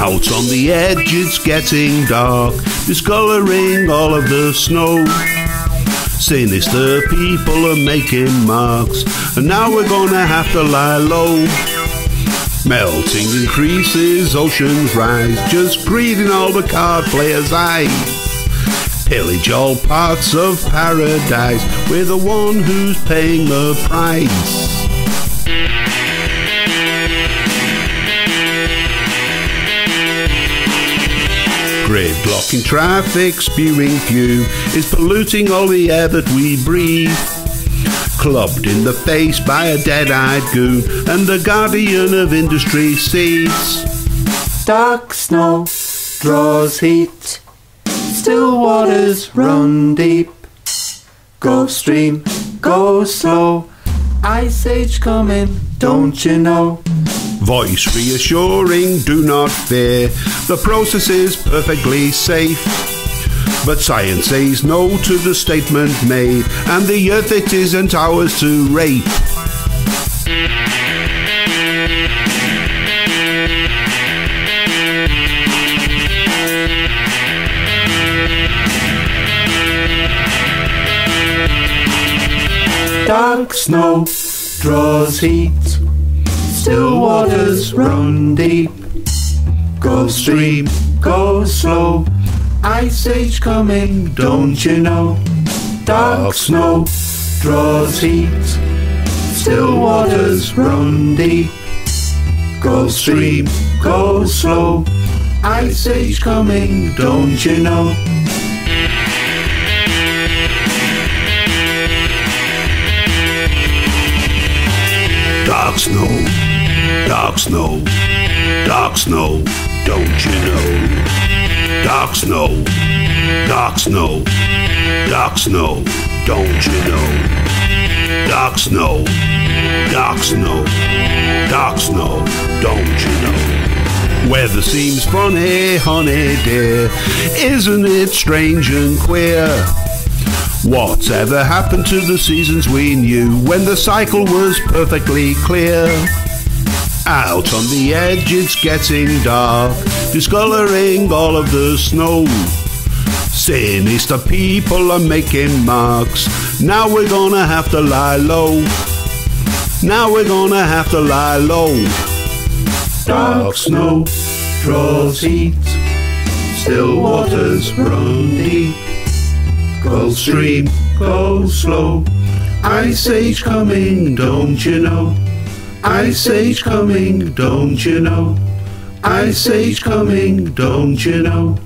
Out on the edge, it's getting dark, discoloring all of the snow. Sinister people are making marks, and now we're gonna have to lie low. Melting increases, oceans rise, just greeding all the card players' eyes. Pillage all parts of paradise, we're the one who's paying the price. Gridlocking traffic, spewing fume is polluting all the air that we breathe. Clubbed in the face by a dead-eyed goon, and the guardian of industry sees. Dark snow draws heat, still waters run deep. Gulf stream, go slow, ice age coming, don't you know? Voice reassuring, do not fear, the process is perfectly safe. But science says no to the statement made, and the earth it isn't ours to rape. Dark snow draws heat, still waters run deep. Gulf stream, go slow, ice age coming, don't you know? Dark snow draws heat, still waters run deep. Gulf stream, go slow, ice age coming, don't you know? Dark snow, dark snow, dark snow, don't you know? Dark snow, dark snow, dark snow, don't you know? Dark snow, dark snow, dark snow, don't you know? Weather seems funny, honey dear, isn't it strange and queer? Whatever happened to the seasons we knew when the cycle was perfectly clear? Out on the edge, it's getting dark, discoloring all of the snow. Sinister people are making marks. Now we're gonna have to lie low. Now we're gonna have to lie low. Dark snow draws heat, still waters run deep. Gulf stream, go slow, ice age coming, don't you know? Ice age coming, don't you know? Ice age coming, don't you know?